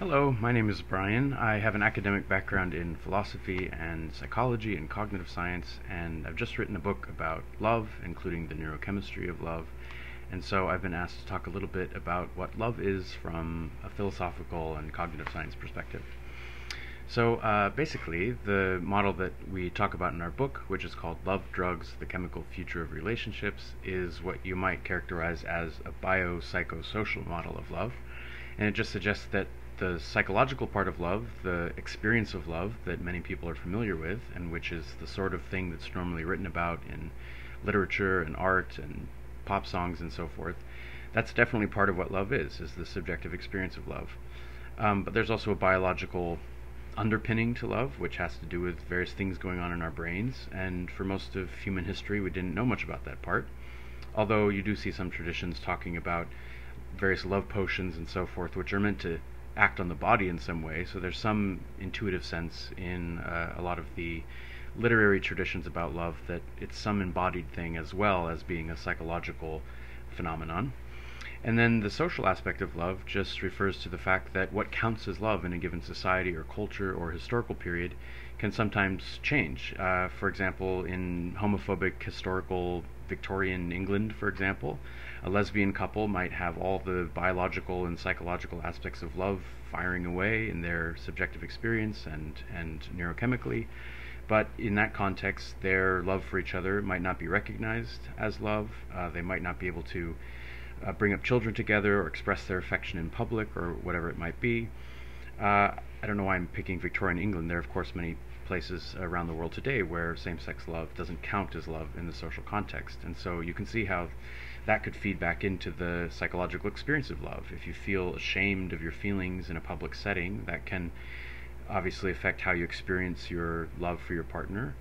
Hello, my name is Brian. I have an academic background in philosophy and psychology and cognitive science, and I've just written a book about love, including the neurochemistry of love. And so I've been asked to talk a little bit about what love is from a philosophical and cognitive science perspective. So uh, basically, the model that we talk about in our book, which is called Love, Drugs, The Chemical Future of Relationships, is what you might characterize as a biopsychosocial model of love. And it just suggests that the psychological part of love, the experience of love that many people are familiar with, and which is the sort of thing that's normally written about in literature and art and pop songs and so forth, that's definitely part of what love is, is the subjective experience of love. Um, but there's also a biological underpinning to love, which has to do with various things going on in our brains, and for most of human history we didn't know much about that part. Although you do see some traditions talking about various love potions and so forth, which are meant to act on the body in some way. So there's some intuitive sense in uh, a lot of the literary traditions about love that it's some embodied thing as well as being a psychological phenomenon. And then the social aspect of love just refers to the fact that what counts as love in a given society or culture or historical period can sometimes change. Uh, for example, in homophobic historical Victorian England, for example, a lesbian couple might have all the biological and psychological aspects of love firing away in their subjective experience and, and neurochemically. But in that context, their love for each other might not be recognized as love. Uh, they might not be able to uh, bring up children together or express their affection in public or whatever it might be. Uh, I don't know why I'm picking Victorian England. There are, of course, many places around the world today where same-sex love doesn't count as love in the social context. And so you can see how that could feed back into the psychological experience of love. If you feel ashamed of your feelings in a public setting, that can obviously affect how you experience your love for your partner.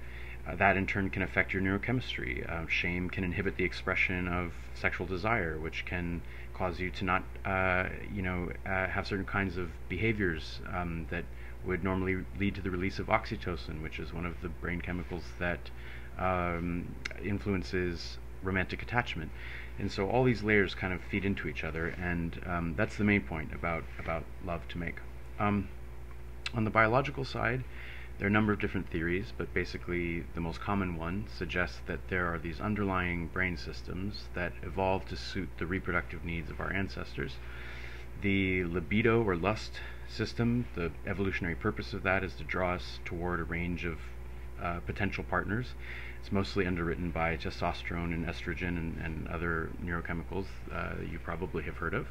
Uh, that in turn can affect your neurochemistry. Uh, shame can inhibit the expression of sexual desire, which can cause you to not, uh, you know, uh, have certain kinds of behaviors um, that would normally lead to the release of oxytocin, which is one of the brain chemicals that um, influences romantic attachment. And so all these layers kind of feed into each other, and um, that's the main point about about love to make. Um, on the biological side, there are a number of different theories, but basically the most common one suggests that there are these underlying brain systems that evolved to suit the reproductive needs of our ancestors. The libido or lust system, the evolutionary purpose of that is to draw us toward a range of uh, potential partners. It's mostly underwritten by testosterone and estrogen and, and other neurochemicals uh, you probably have heard of.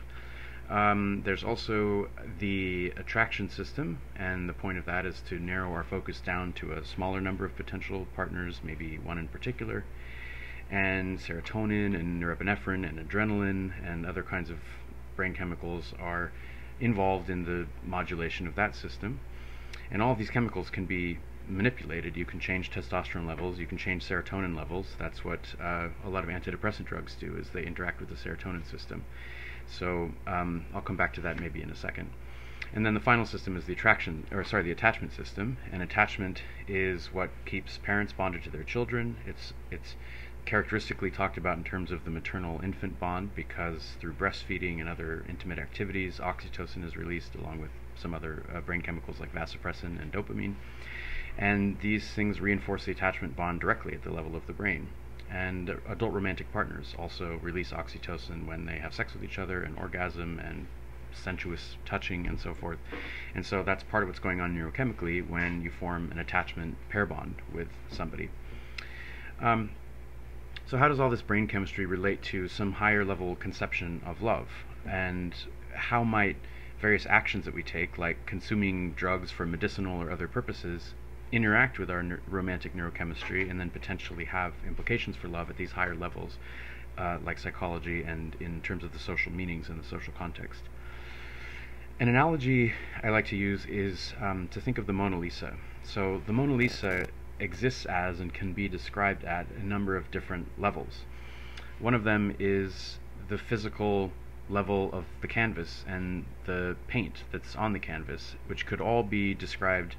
Um, there's also the attraction system, and the point of that is to narrow our focus down to a smaller number of potential partners, maybe one in particular. And serotonin and norepinephrine and adrenaline and other kinds of brain chemicals are involved in the modulation of that system. And all these chemicals can be manipulated. You can change testosterone levels, you can change serotonin levels. That's what uh, a lot of antidepressant drugs do, is they interact with the serotonin system. So um, I'll come back to that maybe in a second. And then the final system is the attraction, or sorry, the attachment system. And attachment is what keeps parents bonded to their children. It's it's characteristically talked about in terms of the maternal-infant bond because through breastfeeding and other intimate activities, oxytocin is released along with some other uh, brain chemicals like vasopressin and dopamine. And these things reinforce the attachment bond directly at the level of the brain. And adult romantic partners also release oxytocin when they have sex with each other and orgasm and sensuous touching and so forth. And so that's part of what's going on neurochemically when you form an attachment pair bond with somebody. Um, so how does all this brain chemistry relate to some higher level conception of love? And how might various actions that we take, like consuming drugs for medicinal or other purposes, interact with our ne romantic neurochemistry and then potentially have implications for love at these higher levels, uh, like psychology and in terms of the social meanings and the social context. An analogy I like to use is um, to think of the Mona Lisa. So the Mona Lisa exists as and can be described at a number of different levels. One of them is the physical level of the canvas and the paint that's on the canvas, which could all be described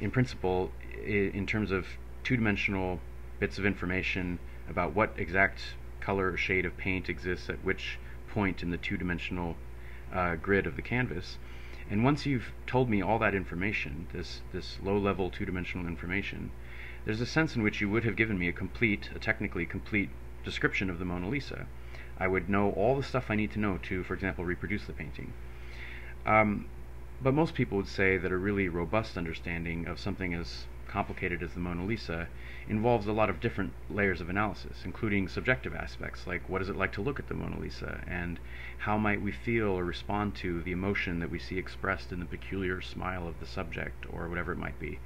in principle in terms of two-dimensional bits of information about what exact color or shade of paint exists at which point in the two-dimensional uh, grid of the canvas And once you've told me all that information, this, this low level two dimensional information, there's a sense in which you would have given me a complete, a technically complete description of the Mona Lisa. I would know all the stuff I need to know to, for example, reproduce the painting. Um, but most people would say that a really robust understanding of something as complicated as the Mona Lisa involves a lot of different layers of analysis, including subjective aspects like what is it like to look at the Mona Lisa and how might we feel or respond to the emotion that we see expressed in the peculiar smile of the subject or whatever it might be.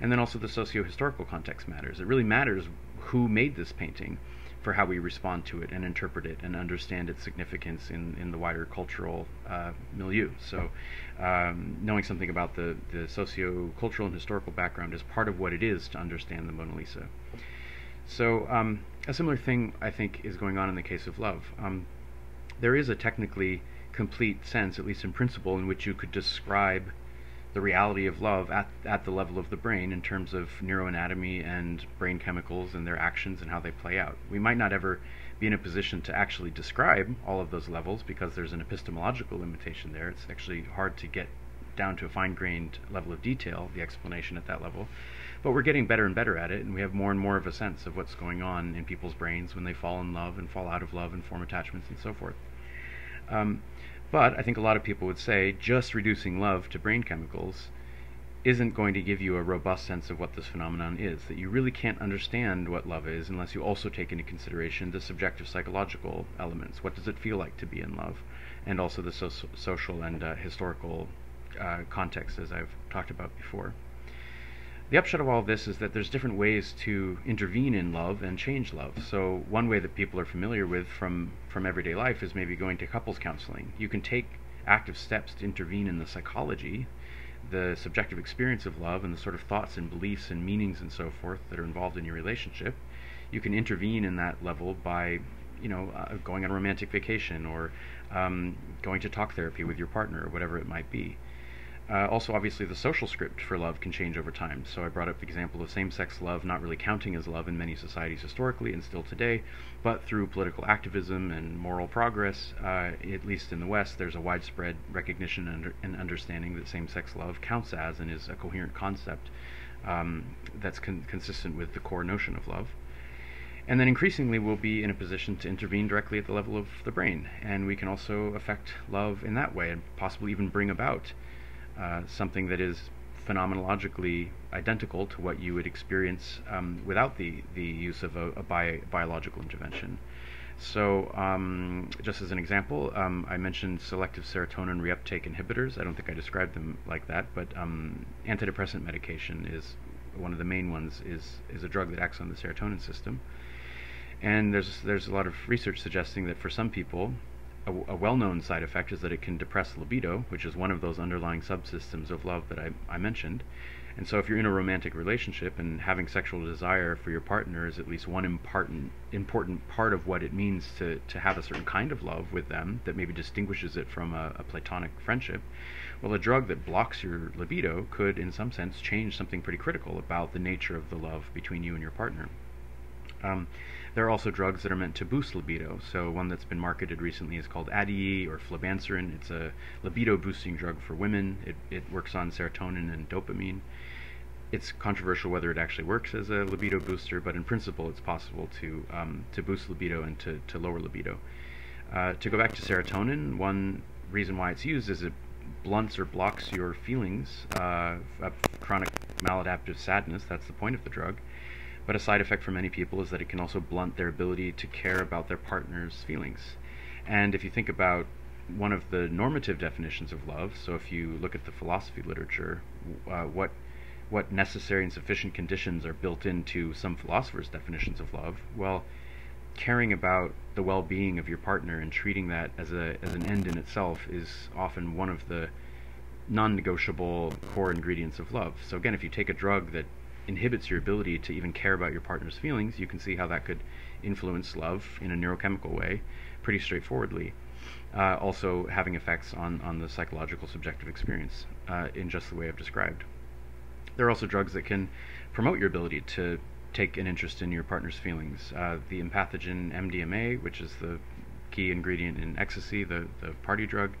And then also the socio-historical context matters. It really matters who made this painting for how we respond to it and interpret it and understand its significance in, in the wider cultural uh, milieu. So, um, knowing something about the, the socio-cultural and historical background is part of what it is to understand the Mona Lisa. So, um, a similar thing I think is going on in the case of love. Um, there is a technically complete sense, at least in principle, in which you could describe the reality of love at, at the level of the brain in terms of neuroanatomy and brain chemicals and their actions and how they play out. We might not ever be in a position to actually describe all of those levels because there's an epistemological limitation there. It's actually hard to get down to a fine grained level of detail, the explanation at that level. But we're getting better and better at it, and we have more and more of a sense of what's going on in people's brains when they fall in love and fall out of love and form attachments and so forth. Um, but I think a lot of people would say just reducing love to brain chemicals isn't going to give you a robust sense of what this phenomenon is. That you really can't understand what love is unless you also take into consideration the subjective psychological elements. What does it feel like to be in love? And also the so- social and uh, historical uh, context, as I've talked about before. The upshot of all this is that there's different ways to intervene in love and change love. So one way that people are familiar with from, from everyday life is maybe going to couples counseling. You can take active steps to intervene in the psychology, the subjective experience of love, and the sort of thoughts and beliefs and meanings and so forth that are involved in your relationship. You can intervene in that level by, you know, uh, going on a romantic vacation or um, going to talk therapy with your partner or whatever it might be. Uh, also, obviously, the social script for love can change over time. So I brought up the example of same-sex love not really counting as love in many societies historically and still today, but through political activism and moral progress, uh, at least in the West, there's a widespread recognition and, under, and understanding that same-sex love counts as and is a coherent concept um, that's con- consistent with the core notion of love. And then increasingly, we'll be in a position to intervene directly at the level of the brain, and we can also affect love in that way, and possibly even bring about uh, something that is phenomenologically identical to what you would experience um, without the, the use of a, a bi- biological intervention. So, um, just as an example, um, I mentioned selective serotonin reuptake inhibitors. I don't think I described them like that, but um, antidepressant medication is one of the main ones. is is a drug that acts on the serotonin system, and there's there's a lot of research suggesting that for some people, a, a well-known side effect is that it can depress libido, which is one of those underlying subsystems of love that I, I mentioned. And so if you're in a romantic relationship and having sexual desire for your partner is at least one important important part of what it means to, to have a certain kind of love with them that maybe distinguishes it from a, a platonic friendship, well a drug that blocks your libido could in some sense change something pretty critical about the nature of the love between you and your partner. Um, there are also drugs that are meant to boost libido. So one that's been marketed recently is called Addyi or flibanserin. It's a libido boosting drug for women. It, it works on serotonin and dopamine. It's controversial whether it actually works as a libido booster, but in principle it's possible to, um, to boost libido and to, to lower libido. Uh, to go back to serotonin, one reason why it's used is it blunts or blocks your feelings uh, of chronic maladaptive sadness. That's the point of the drug. But a side effect for many people is that it can also blunt their ability to care about their partner's feelings. And if you think about one of the normative definitions of love, so if you look at the philosophy literature, uh, what what necessary and sufficient conditions are built into some philosophers' definitions of love? Well, caring about the well-being of your partner and treating that as a as an end in itself is often one of the non-negotiable core ingredients of love. So again, if you take a drug that inhibits your ability to even care about your partner's feelings, you can see how that could influence love in a neurochemical way pretty straightforwardly. Uh, also having effects on, on the psychological subjective experience uh, in just the way I've described. There are also drugs that can promote your ability to take an interest in your partner's feelings. Uh, the empathogen MDMA, which is the key ingredient in ecstasy, the, the party drug,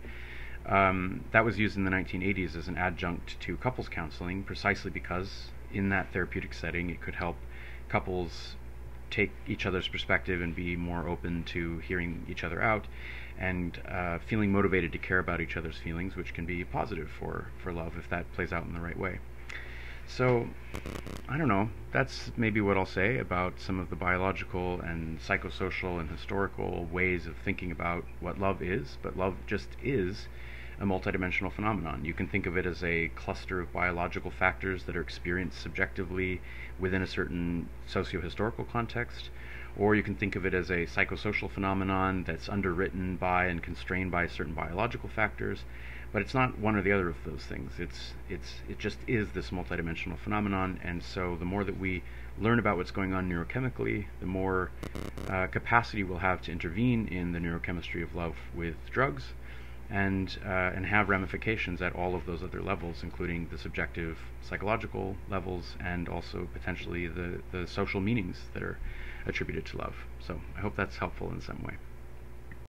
Um, that was used in the 1980s as an adjunct to couples counseling precisely because in that therapeutic setting it could help couples take each other's perspective and be more open to hearing each other out and uh, feeling motivated to care about each other's feelings, which can be positive for, for love if that plays out in the right way. So, I don't know. That's maybe what I'll say about some of the biological and psychosocial and historical ways of thinking about what love is. But love just is a multidimensional phenomenon. You can think of it as a cluster of biological factors that are experienced subjectively within a certain socio-historical context, or you can think of it as a psychosocial phenomenon that's underwritten by and constrained by certain biological factors. But it's not one or the other of those things. It's it's it just is this multidimensional phenomenon, and so the more that we learn about what's going on neurochemically, the more uh, capacity we'll have to intervene in the neurochemistry of love with drugs, and uh, and have ramifications at all of those other levels, including the subjective psychological levels and also potentially the the social meanings that are attributed to love. So I hope that's helpful in some way.